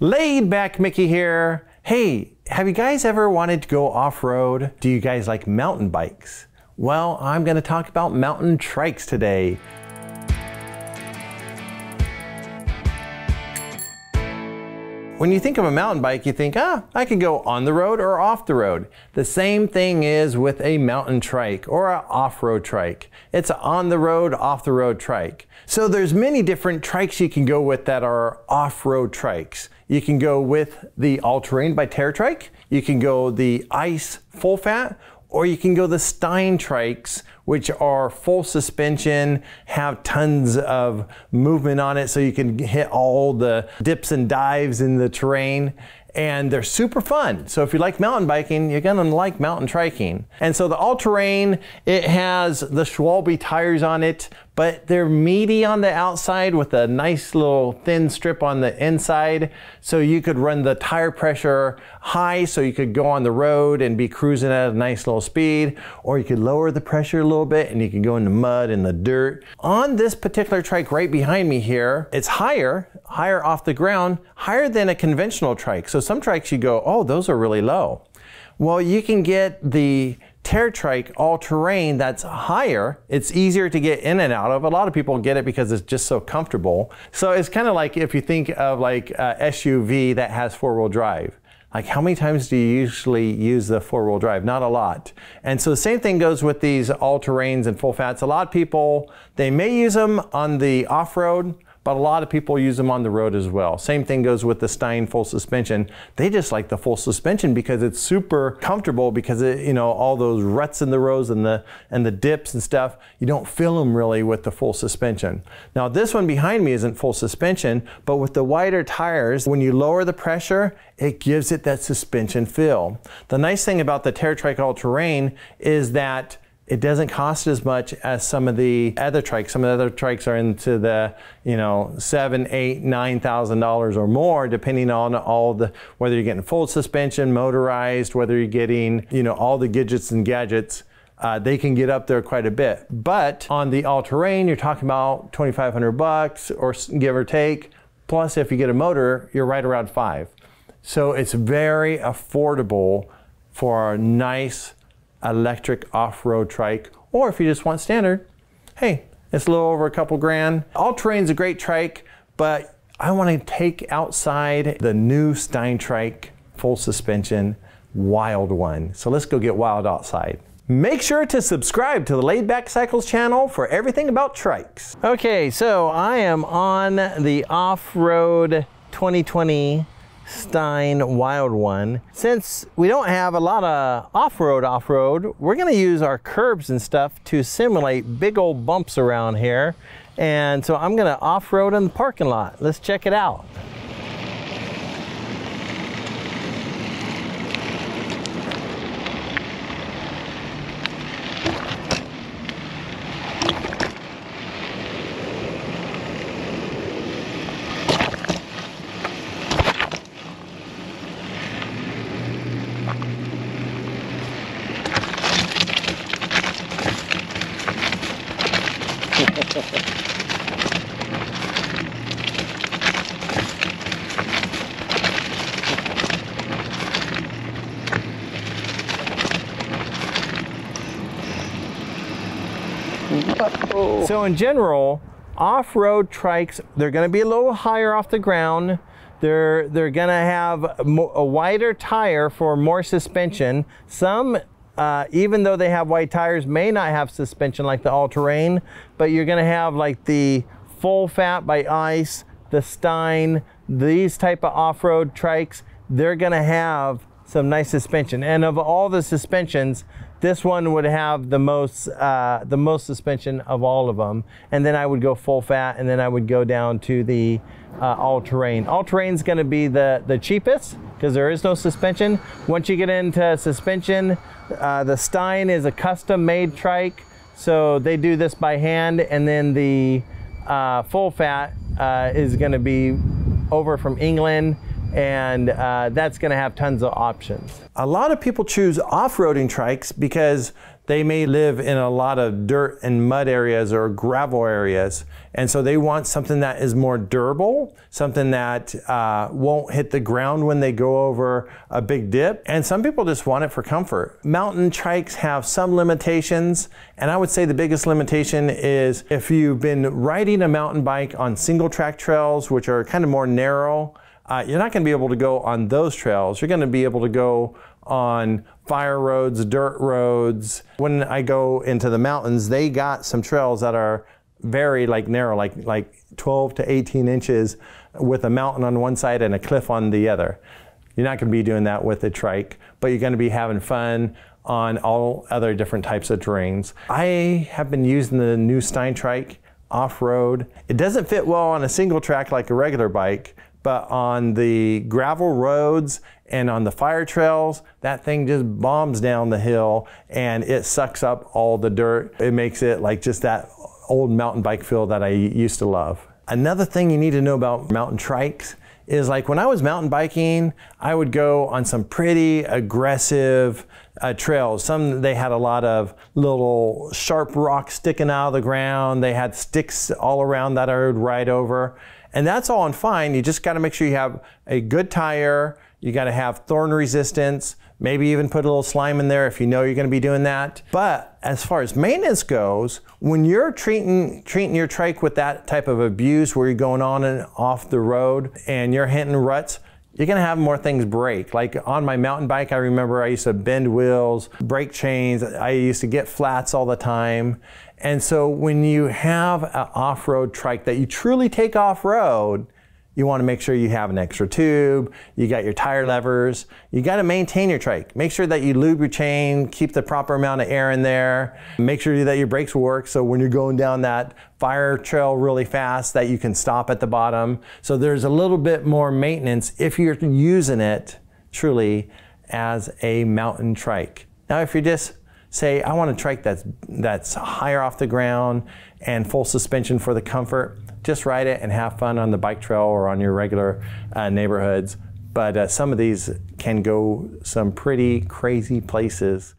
Laid back Mickey here. Hey, have you guys ever wanted to go off-road? Do you guys like mountain bikes? Well, I'm gonna talk about mountain trikes today. When you think of a mountain bike, you think, ah, I can go on the road or off the road. The same thing is with a mountain trike or an off-road trike. It's an on the road, off the road trike. So there's many different trikes you can go with that are off-road trikes. You can go with the all-terrain by TerraTrike. You can go the ICE full fat or you can go the Stein trikes, which are full suspension, have tons of movement on it so you can hit all the dips and dives in the terrain and they're super fun. So if you like mountain biking, you're gonna like mountain triking. And so the all-terrain, it has the Schwalbe tires on it, but they're meaty on the outside with a nice little thin strip on the inside. So you could run the tire pressure high so you could go on the road and be cruising at a nice little speed, or you could lower the pressure a little bit and you can go in the mud and the dirt. On this particular trike right behind me here, it's higher, higher off the ground, higher than a conventional trike. So some trikes you go, oh, those are really low. Well, you can get the TerraTrike all-terrain that's higher. It's easier to get in and out of. A lot of people get it because it's just so comfortable. So it's kind of like if you think of like a SUV that has four-wheel drive. Like how many times do you usually use the four-wheel drive? Not a lot. And so the same thing goes with these all-terrains and full fats. A lot of people, they may use them on the off-road, but a lot of people use them on the road as well. Same thing goes with the Stein full suspension. They just like the full suspension because it's super comfortable because it, you know, all those ruts in the roads and the, and the dips and stuff, you don't feel them really with the full suspension. Now this one behind me isn't full suspension, but with the wider tires, when you lower the pressure, it gives it that suspension feel. The nice thing about the TerraTrike All-Terrain is that it doesn't cost as much as some of the other trikes. Some of the other trikes are into the, you know, seven, eight, nine thousand dollars or more, depending on all the whether you're getting full suspension, motorized, whether you're getting, you know, all the gadgets and gadgets. Uh, they can get up there quite a bit. But on the all-terrain, you're talking about 2,500 bucks or give or take. Plus, if you get a motor, you're right around five. So it's very affordable for a nice electric off-road trike, or if you just want standard, hey, it's a little over a couple grand. All terrain's a great trike, but I want to take outside the new Stein trike full suspension wild one. So let's go get wild outside. Make sure to subscribe to the Laid Back Cycles channel for everything about trikes. Okay, so I am on the off-road 2020 Stein Wild One. Since we don't have a lot of off-road off-road, we're gonna use our curbs and stuff to simulate big old bumps around here. And so I'm gonna off-road in the parking lot. Let's check it out. So in general, off-road trikes, they're gonna be a little higher off the ground. They're, they're gonna have a wider tire for more suspension. Some, uh, even though they have white tires, may not have suspension like the all-terrain, but you're gonna have like the full fat by ICE, the Stein, these type of off-road trikes, they're gonna have some nice suspension. And of all the suspensions, this one would have the most uh, the most suspension of all of them. And then I would go full fat and then I would go down to the uh, all-terrain. All-terrain is going to be the the cheapest because there is no suspension. Once you get into suspension uh, the Stein is a custom made trike so they do this by hand and then the uh, full fat uh, is going to be over from England and uh, that's going to have tons of options. A lot of people choose off-roading trikes because They may live in a lot of dirt and mud areas or gravel areas. And so they want something that is more durable, something that uh, won't hit the ground when they go over a big dip. And some people just want it for comfort. Mountain trikes have some limitations. And I would say the biggest limitation is if you've been riding a mountain bike on single track trails, which are kind of more narrow, uh, you're not going to be able to go on those trails. You're going to be able to go on fire roads, dirt roads. When I go into the mountains, they got some trails that are very like narrow, like like 12 to 18 inches with a mountain on one side and a cliff on the other. You're not going to be doing that with a trike, but you're going to be having fun on all other different types of terrains. I have been using the new Stein trike off-road. It doesn't fit well on a single track like a regular bike, but on the gravel roads and on the fire trails, that thing just bombs down the hill and it sucks up all the dirt. It makes it like just that old mountain bike feel that I used to love. Another thing you need to know about mountain trikes is like when I was mountain biking, I would go on some pretty aggressive uh, trails. Some they had a lot of little sharp rocks sticking out of the ground. They had sticks all around that I would ride over. And that's all fine. You just got to make sure you have a good tire. You got to have thorn resistance. Maybe even put a little slime in there if you know you're going to be doing that. But as far as maintenance goes, when you're treating treating your trike with that type of abuse where you're going on and off the road and you're hitting ruts, you're gonna have more things break. Like on my mountain bike, I remember I used to bend wheels, break chains. I used to get flats all the time. And so when you have an off-road trike that you truly take off-road, you want to make sure you have an extra tube, you got your tire levers, you got to maintain your trike. Make sure that you lube your chain, keep the proper amount of air in there, make sure that your brakes work so when you're going down that fire trail really fast that you can stop at the bottom. So there's a little bit more maintenance if you're using it truly as a mountain trike. Now if you're just say I want a trike that's that's higher off the ground and full suspension for the comfort, just ride it and have fun on the bike trail or on your regular uh, neighborhoods. But uh, some of these can go some pretty crazy places.